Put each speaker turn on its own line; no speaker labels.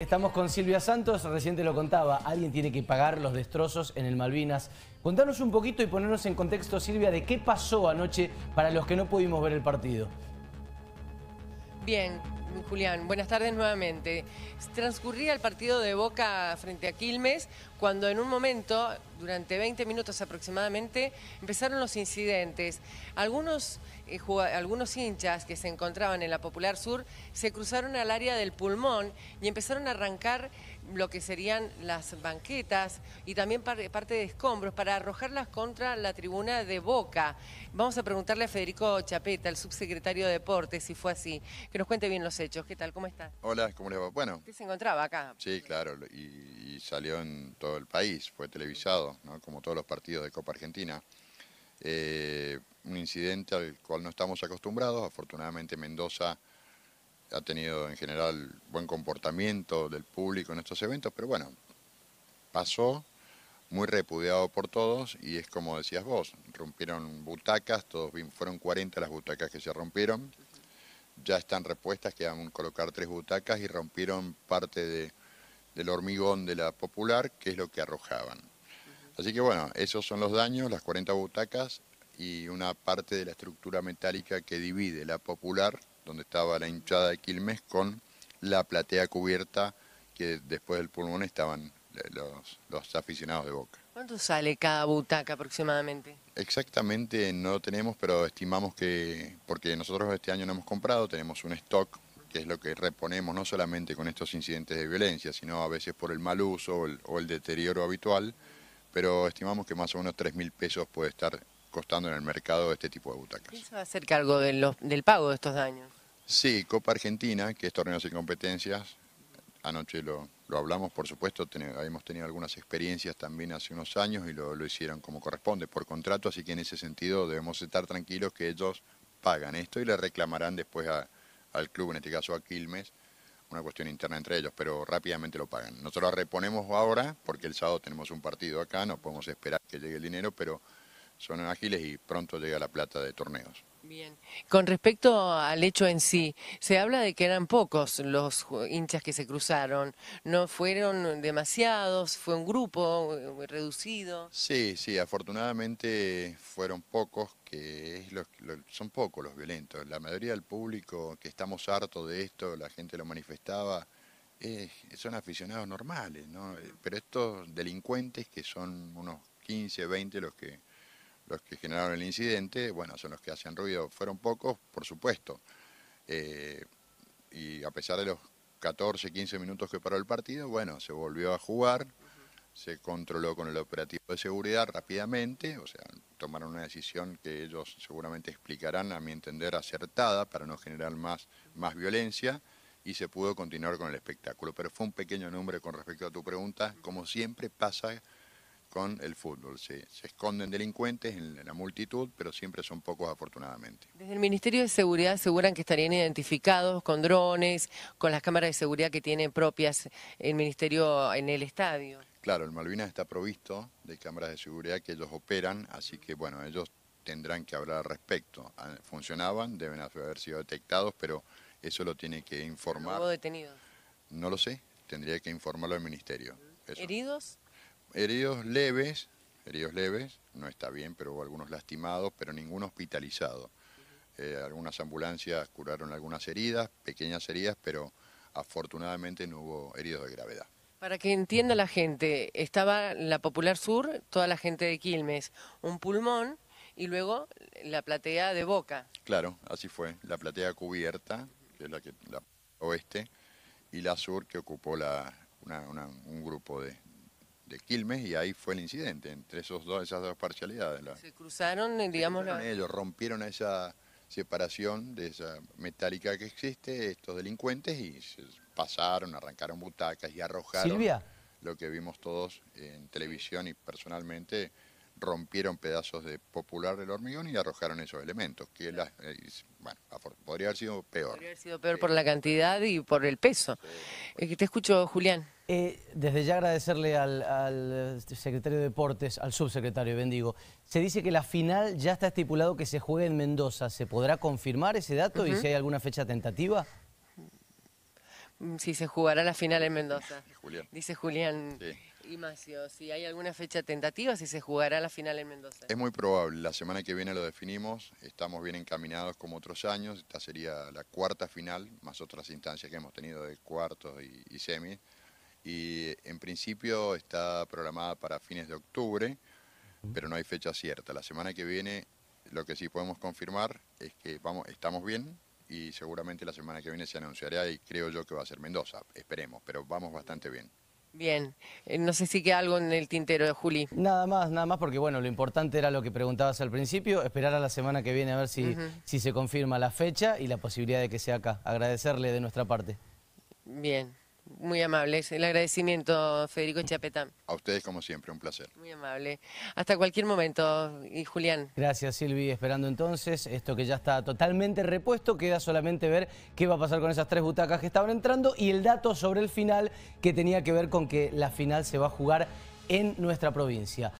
Estamos con Silvia Santos, recién te lo contaba, alguien tiene que pagar los destrozos en el Malvinas. Contanos un poquito y ponernos en contexto, Silvia, de qué pasó anoche para los que no pudimos ver el partido.
Bien, Julián, buenas tardes nuevamente. Transcurría el partido de Boca frente a Quilmes cuando en un momento, durante 20 minutos aproximadamente, empezaron los incidentes. Algunos, eh, algunos hinchas que se encontraban en la Popular Sur se cruzaron al área del pulmón y empezaron a arrancar lo que serían las banquetas y también parte de escombros para arrojarlas contra la tribuna de Boca. Vamos a preguntarle a Federico Chapeta, el subsecretario de Deportes, si fue así, que nos cuente bien los hechos. ¿Qué tal? ¿Cómo está?
Hola, ¿cómo le va? Bueno.
¿Qué se encontraba acá?
Sí, claro, y, salió en todo el país, fue televisado, como todos los partidos de Copa Argentina. Eh, un incidente al cual no estamos acostumbrados, afortunadamente Mendoza ha tenido en general buen comportamiento del público en estos eventos, pero bueno, pasó, muy repudiado por todos y es como decías vos, rompieron butacas, todos fueron 40 las butacas que se rompieron, ya están repuestas, quedan colocar tres butacas y rompieron parte de, del hormigón de la popular, que es lo que arrojaban. Así que bueno, esos son los daños, las 40 butacas y una parte de la estructura metálica que divide la popular donde estaba la hinchada de Quilmes, con la platea cubierta que después del pulmón estaban los, aficionados de Boca.
¿Cuánto sale cada butaca aproximadamente?
Exactamente no lo tenemos, pero estimamos que, porque nosotros este año no hemos comprado, tenemos un stock, que es lo que reponemos no solamente con estos incidentes de violencia, sino a veces por el mal uso o el, o el deterioro habitual, pero estimamos que más o menos 3 mil pesos puede estar costando en el mercado este tipo de butacas.
¿Quién se va a hacer cargo del pago de estos daños?
Sí, Copa Argentina, que es torneos y competencias. Anoche lo, hablamos, por supuesto, habíamos tenido algunas experiencias también hace unos años y lo, hicieron como corresponde, por contrato, así que en ese sentido debemos estar tranquilos que ellos pagan esto y le reclamarán después al club, en este caso a Quilmes, una cuestión interna entre ellos, pero rápidamente lo pagan. Nosotros reponemos ahora, porque el sábado tenemos un partido acá, no podemos esperar que llegue el dinero, pero son ágiles y pronto llega la plata de torneos.
Bien. Con respecto al hecho en sí, se habla de que eran pocos los hinchas que se cruzaron, no fueron demasiados, fue un grupo eh, reducido.
Sí, sí, afortunadamente fueron pocos, que son pocos los violentos. La mayoría del público que estamos hartos de esto, la gente lo manifestaba, son aficionados normales, ¿no? Pero estos delincuentes, que son unos 15, 20 los que los que generaron el incidente, bueno, son los que hacen ruido. Fueron pocos, por supuesto. Eh, y a pesar de los 14, 15 minutos que paró el partido, bueno, se volvió a jugar, se controló con el operativo de seguridad rápidamente, o sea, tomaron una decisión que ellos seguramente explicarán, a mi entender, acertada para no generar más, más violencia y se pudo continuar con el espectáculo. Pero fue un pequeño número con respecto a tu pregunta, como siempre pasa con el fútbol. Se, esconden delincuentes en la multitud, pero siempre son pocos afortunadamente.
Desde el Ministerio de Seguridad aseguran que estarían identificados con drones, con las cámaras de seguridad que tiene propias el Ministerio en el estadio.
Claro, el Malvinas está provisto de cámaras de seguridad que ellos operan, así que bueno, ellos tendrán que hablar al respecto. Ah, funcionaban, deben haber sido detectados, pero eso lo tiene que informar.
¿Hubo detenidos?
No lo sé, tendría que informarlo al Ministerio.
¿Heridos?
Heridos leves, heridos leves, no está bien, pero hubo algunos lastimados, pero ninguno hospitalizado. Eh, algunas ambulancias curaron algunas heridas, pequeñas heridas, pero afortunadamente no hubo heridos de gravedad.
Para que entienda la gente, estaba la Popular Sur, toda la gente de Quilmes, un pulmón y luego la platea de Boca.
Claro, así fue, la platea cubierta, que es la, que, la oeste, y la sur que ocupó la, un grupo de, de Quilmes y ahí fue el incidente entre esos dos, esas dos parcialidades.
se cruzaron, digamos...
Ellos rompieron esa separación de esa metálica que existe, estos delincuentes, y se pasaron, arrancaron butacas y arrojaron
Silvia.
lo que vimos todos en televisión y personalmente rompieron pedazos de popular del hormigón y arrojaron esos elementos, que la, eh, bueno, podría haber sido peor.
Podría haber sido peor por la cantidad y por el peso. Eh, te escucho, Julián.
Eh, desde ya agradecerle al, secretario de Deportes, al subsecretario Bendigo. Se dice que la final ya está estipulado que se juegue en Mendoza. ¿Se podrá confirmar ese dato y si hay alguna fecha tentativa?
mm, si se jugará la final en Mendoza.
Julián.
Dice Julián
Sí.
Imacio, si hay alguna fecha tentativa, si se jugará la final en Mendoza.
Es muy probable, la semana que viene lo definimos, estamos bien encaminados como otros años, esta sería la cuarta final, más otras instancias que hemos tenido de cuartos y, y semis, y en principio está programada para fines de octubre, pero no hay fecha cierta. La semana que viene lo que sí podemos confirmar es que vamos, estamos bien y seguramente la semana que viene se anunciará y creo yo que va a ser Mendoza, esperemos, pero vamos bastante bien.
Bien, Eh, no sé si queda algo en el tintero de Juli.
Nada más, nada más, porque bueno, lo importante era lo que preguntabas al principio, esperar a la semana que viene a ver si, si se confirma la fecha y la posibilidad de que sea acá. Agradecerle de nuestra parte.
Bien, muy amable. El agradecimiento, Federico Chapetán.
A ustedes como siempre, un placer.
Muy amable. Hasta cualquier momento. Y Julián.
Gracias Silvi, esperando entonces esto que ya está totalmente repuesto, queda solamente ver qué va a pasar con esas tres butacas que estaban entrando y el dato sobre el final que tenía que ver con que la final se va a jugar en nuestra provincia.